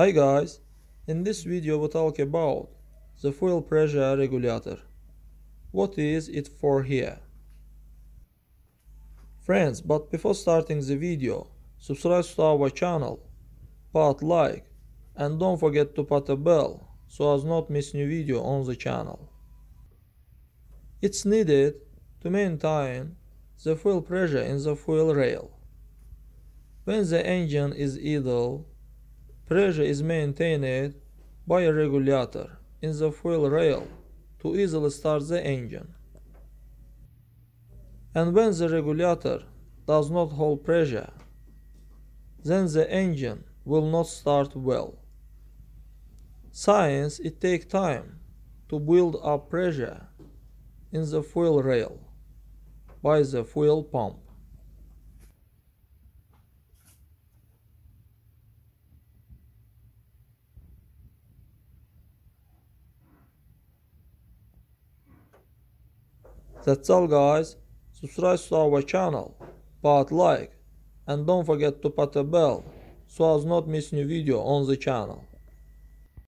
Hi guys, in this video we talk about the fuel pressure regulator. What is it for here? Friends, but before starting the video, subscribe to our channel, put like and don't forget to put a bell so as not miss new video on the channel. It's needed to maintain the fuel pressure in the fuel rail. When the engine is idle, pressure is maintained by a regulator in the fuel rail to easily start the engine. And when the regulator does not hold pressure, then the engine will not start well. Science it takes time to build up pressure in the fuel rail by the fuel pump. That's all guys. Subscribe to our channel, put like and don't forget to put a bell so as not miss new video on the channel.